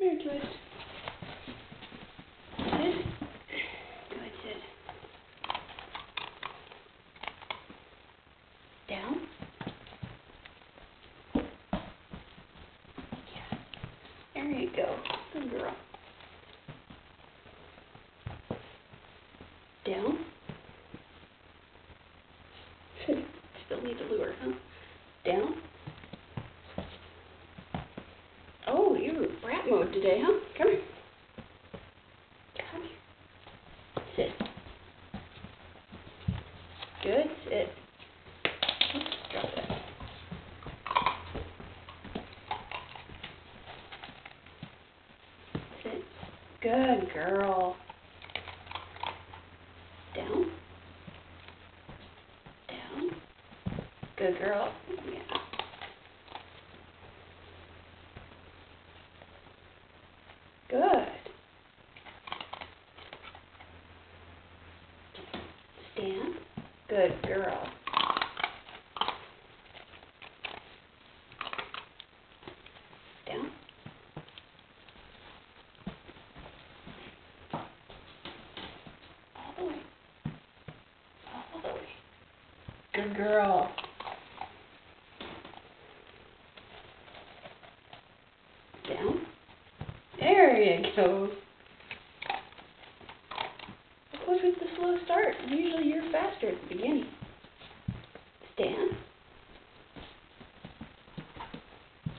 There, twist. Sit. Good, sit. Down. Yes. There you go. Good girl. Down. Still need the lure, huh? Down. Oh, you're brat today, huh? Come here. Come here. Sit. Good. Sit. Sit. Good girl. Down. Down. Good girl. Yeah. Good. Stand. Good girl. Down. All the way. All the way. Good girl. Down. You go. Of course, with the slow start, usually you're faster at the beginning. Stand.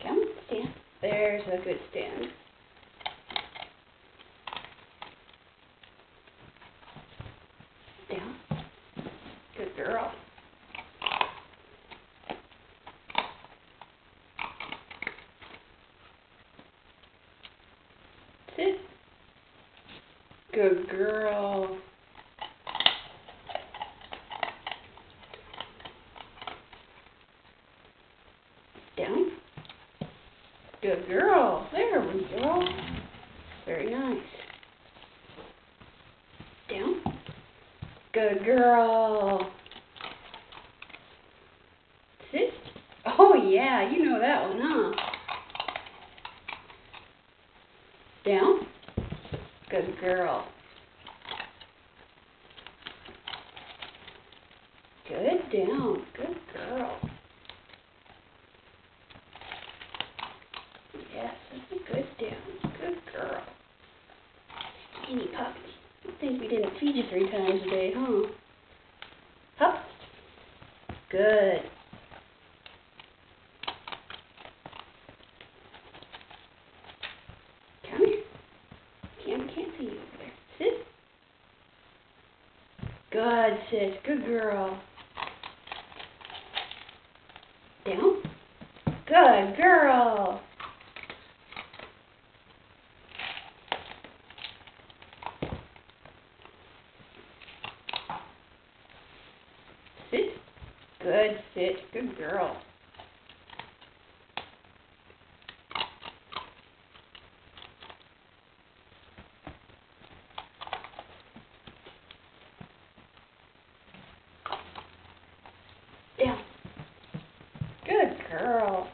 Come, stand. There's a good stand. Down. Good girl. Sit. Good girl. Down. Good girl. There we go. Very nice. Down. Good girl. Sit. Oh yeah, you know that one, huh? Down. Good girl. Good down. Good girl. Yes, that's a good down. Good girl. Skinny puppy. I think we didn't feed you three times a day, huh? Hup. Good. Come here. Cam can't see you over there. Sit. Good, sis. Good girl. Down. Good girl. Sit. Good, sit. Good girl. girl.